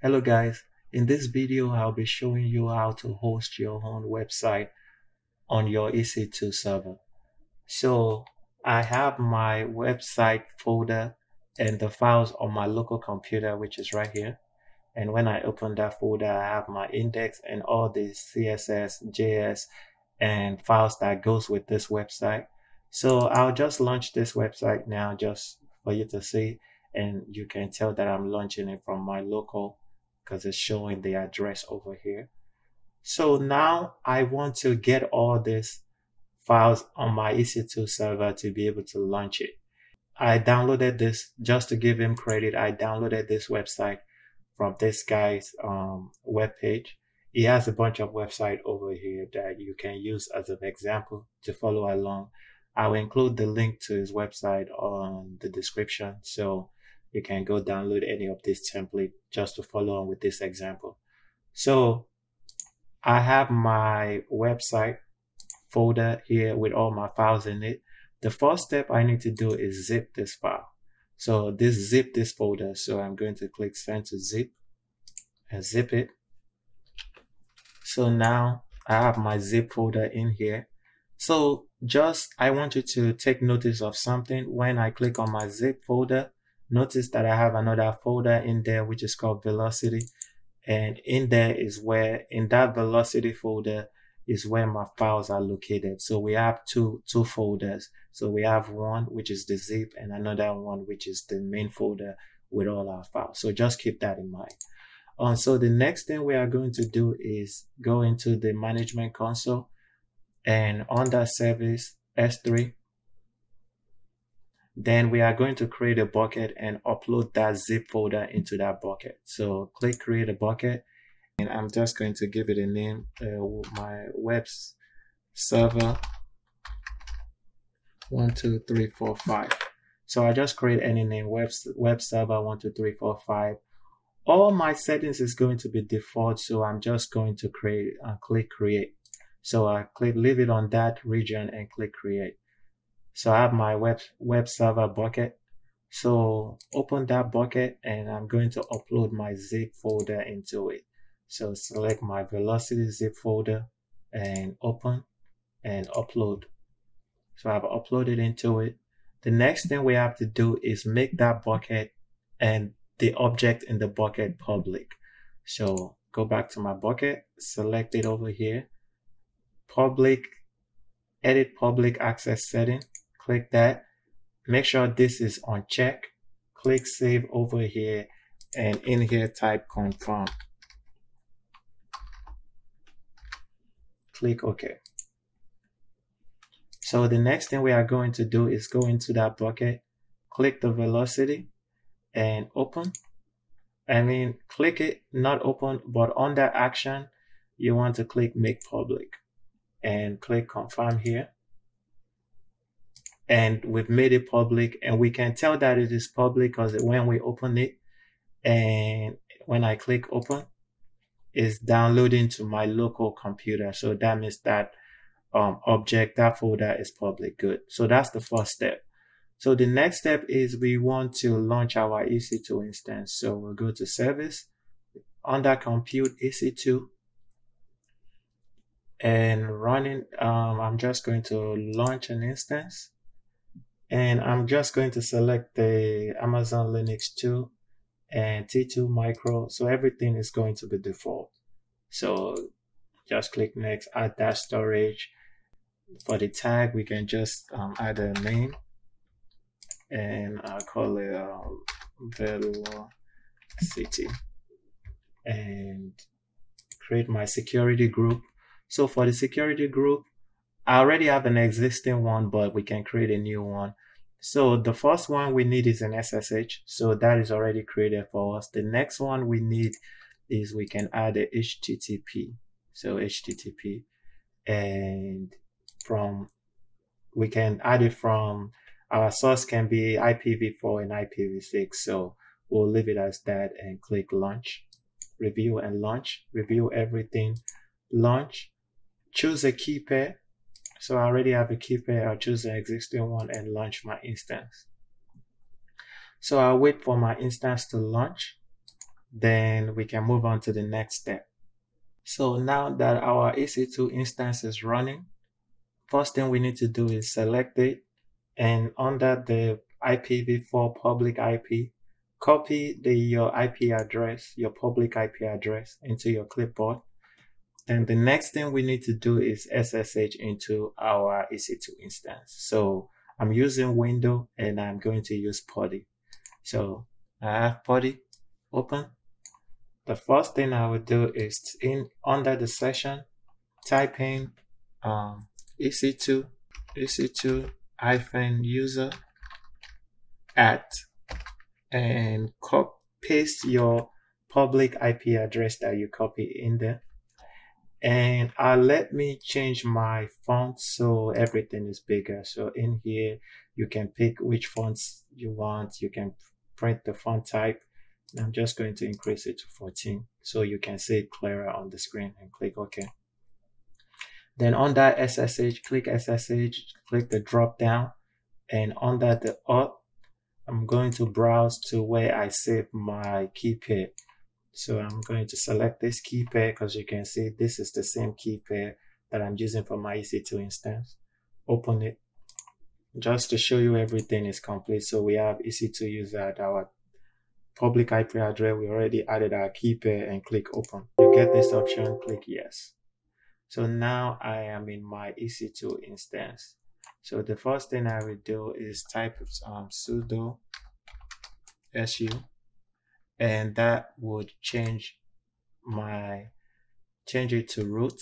Hello guys, in this video I'll be showing you how to host your own website on your EC2 server. So I have my website folder and the files on my local computer which is right here. And when I open that folder I have my index and all the CSS, JS and files that goes with this website. So I'll just launch this website now just for you to see and you can tell that I'm launching it from my local because it's showing the address over here. So now I want to get all these files on my EC2 server to be able to launch it. I downloaded this just to give him credit. I downloaded this website from this guy's um, webpage. He has a bunch of website over here that you can use as an example to follow along. I will include the link to his website on the description. So you can go download any of this template just to follow on with this example. So I have my website folder here with all my files in it. The first step I need to do is zip this file. So this zip this folder. So I'm going to click send to zip and zip it. So now I have my zip folder in here. So just I want you to take notice of something when I click on my zip folder notice that I have another folder in there which is called velocity. And in there is where in that velocity folder is where my files are located. So we have two two folders. So we have one which is the zip and another one which is the main folder with all our files. So just keep that in mind. Um, so the next thing we are going to do is go into the management console. And under service s3 then we are going to create a bucket and upload that zip folder into that bucket. So click create a bucket and I'm just going to give it a name, uh, my web server one, two, three, four, five. So I just create any name, web, web server one, two, three, four, five. All my settings is going to be default. So I'm just going to create, uh, click create. So I click, leave it on that region and click create. So I have my web, web server bucket. So open that bucket and I'm going to upload my zip folder into it. So select my velocity zip folder and open and upload. So I've uploaded into it. The next thing we have to do is make that bucket and the object in the bucket public. So go back to my bucket, select it over here, public, edit public access setting click that. Make sure this is on check. Click save over here and in here type confirm. Click OK so the next thing we are going to do is go into that bucket click the velocity and open. I mean click it not open but on that action you want to click make public and click confirm here and we've made it public and we can tell that it is public because when we open it and when I click open it's downloading to my local computer. So that means that um, object that folder is public. Good. So that's the first step. So the next step is we want to launch our EC2 instance. So we'll go to service under compute EC2 and running um, I'm just going to launch an instance and I'm just going to select the Amazon Linux 2 and T2 micro. So everything is going to be default. So just click next, add that storage. For the tag, we can just um, add a name and I'll call it um, Velocity and create my security group. So for the security group, I already have an existing one, but we can create a new one. So the first one we need is an SSH. So that is already created for us. The next one we need is we can add a HTTP. So HTTP and from, we can add it from, our source can be IPv4 and IPv6. So we'll leave it as that and click launch, review and launch, review everything, launch, choose a key pair so I already have a key pair. I'll choose the existing one and launch my instance. So I'll wait for my instance to launch. then we can move on to the next step. So now that our EC2 instance is running, first thing we need to do is select it and under the IPv4 public IP, copy the your IP address, your public IP address into your clipboard. Then the next thing we need to do is SSH into our EC2 instance. So I'm using window and I'm going to use PuTTY. So I have PuTTY open. The first thing I will do is in under the session, type in um, EC2, EC2 hyphen user at and paste your public IP address that you copy in there. And uh, let me change my font so everything is bigger. So in here, you can pick which fonts you want. You can print the font type. I'm just going to increase it to 14 so you can see it clearer on the screen and click OK. Then on that SSH, click SSH, click the drop down and under the auth, I'm going to browse to where I save my key pair. So I'm going to select this key pair because you can see this is the same key pair that I'm using for my EC2 instance. Open it just to show you everything is complete. So we have EC2 user at our public IP address. We already added our key pair and click open. You get this option, click yes. So now I am in my EC2 instance. So the first thing I will do is type um, sudo su and that would change my change it to root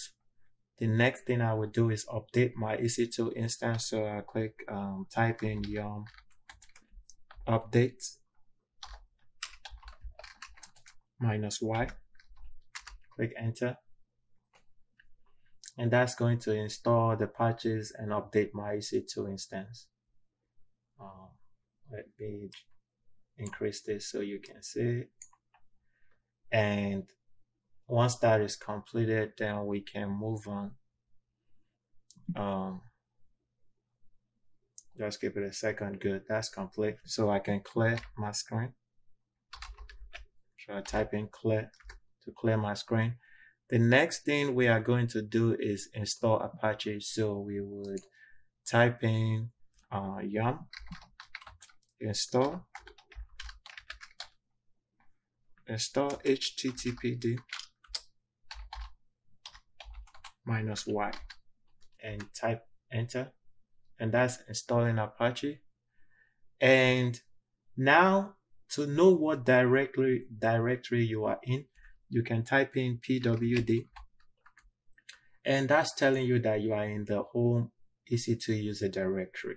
the next thing I would do is update my EC2 instance so I click um, type in yum update minus y. Click enter. And that's going to install the patches and update my EC2 instance. Um, let me increase this so you can see. And once that is completed then we can move on. Um just give it a second. Good that's complete. So i can clear my screen. So i type in clear to clear my screen. The next thing we are going to do is install apache. So we would type in uh, yum install install httpd minus y and type enter. And that's installing apache. And now to know what directory directory you are in you can type in pwd and that's telling you that you are in the home ec2 user directory.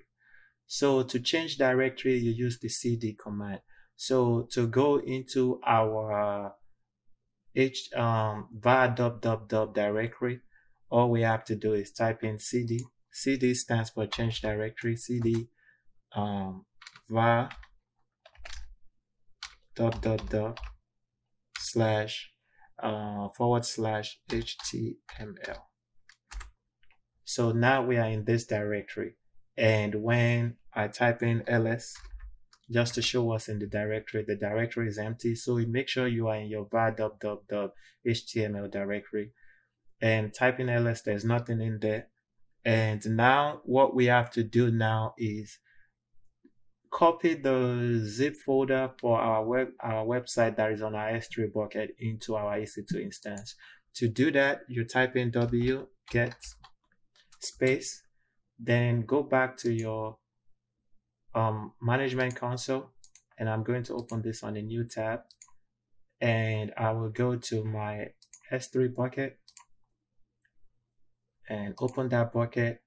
So to change directory you use the cd command so to go into our h um, var dub dub dub directory, all we have to do is type in cd. cd stands for change directory. cd um, var dub dub dub slash uh, forward slash html. So now we are in this directory. And when I type in ls, just to show us in the directory. The directory is empty. So make sure you are in your var HTML directory and type in ls. There's nothing in there. And now what we have to do now is copy the zip folder for our web our website that is on our S3 bucket into our EC2 instance. To do that, you type in w get space, then go back to your um, management console and I'm going to open this on a new tab and I will go to my S3 bucket and open that bucket,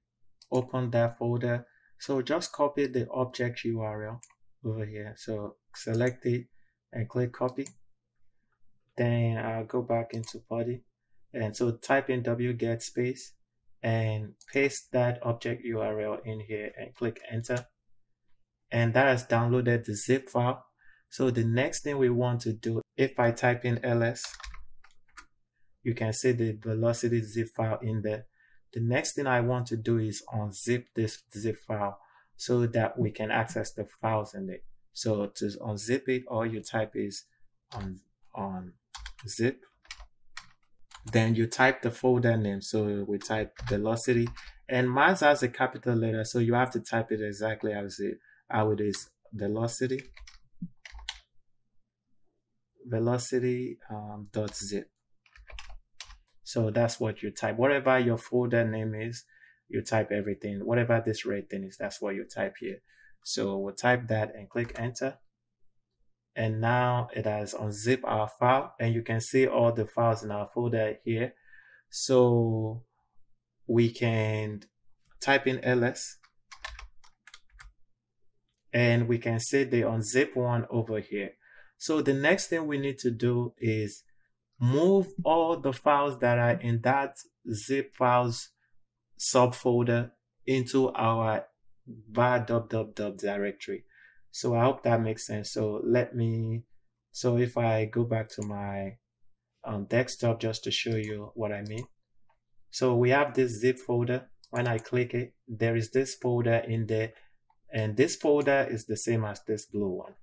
open that folder. So just copy the object URL over here. So select it and click copy. Then I'll go back into PuTTY. And so type in wget space and paste that object URL in here and click enter and that has downloaded the zip file. So the next thing we want to do, if I type in ls, you can see the velocity zip file in there. The next thing I want to do is unzip this zip file so that we can access the files in it. So to unzip it, all you type is un on zip. Then you type the folder name. So we type velocity and mine has a capital letter. So you have to type it exactly as it, how it is velocity velocity um, dot zip. So that's what you type. Whatever your folder name is, you type everything. Whatever this red thing is, that's what you type here. So we'll type that and click enter. And now it has unzip our file and you can see all the files in our folder here. So we can type in ls and we can say the unzip one over here. So the next thing we need to do is move all the files that are in that zip files subfolder into our var directory. So I hope that makes sense. So let me, so if I go back to my um, desktop just to show you what I mean. So we have this zip folder. When I click it, there is this folder in there and this folder is the same as this blue one.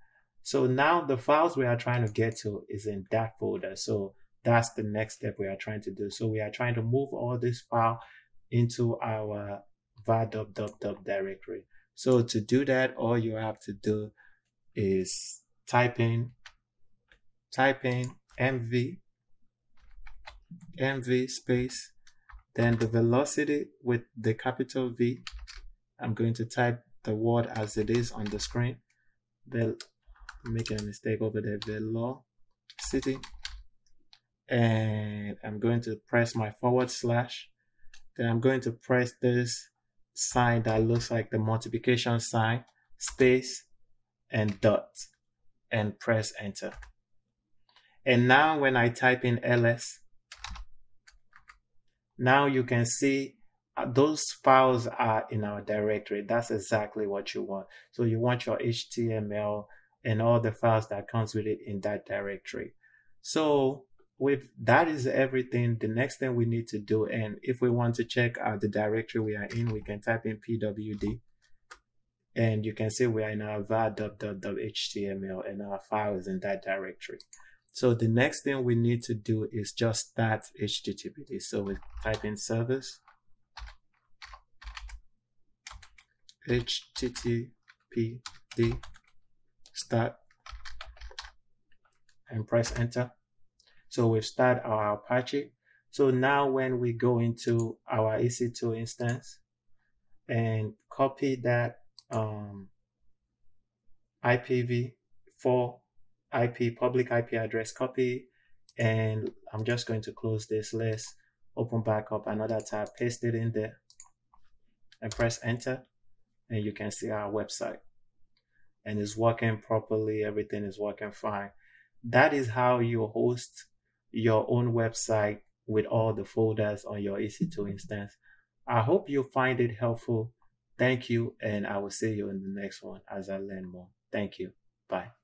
So now the files we are trying to get to is in that folder. So that's the next step we are trying to do. So we are trying to move all this file into our var directory. So to do that, all you have to do is type in, type in mv, mv space, then the velocity with the capital V. I'm going to type the word as it is on the screen. Vel making a mistake over there, velocity. And I'm going to press my forward slash. Then I'm going to press this sign that looks like the multiplication sign, space, and dot, and press enter. And now when I type in ls, now you can see Uh, those files are in our directory. That's exactly what you want. So you want your HTML and all the files that comes with it in that directory. So with that is everything. The next thing we need to do, and if we want to check out the directory we are in, we can type in pwd and you can see we are in our var.html and our file is in that directory. So the next thing we need to do is just start HTTPD. So we type in service HTTPD start and press enter. So we've started our Apache. So now when we go into our EC2 instance and copy that um, IPv4 IP, public IP address copy, and I'm just going to close this list, open back up another tab, paste it in there, and press enter, and you can see our website and it's working properly, everything is working fine. That is how you host your own website with all the folders on your EC2 instance. I hope you find it helpful. Thank you, and I will see you in the next one as I learn more. Thank you. Bye.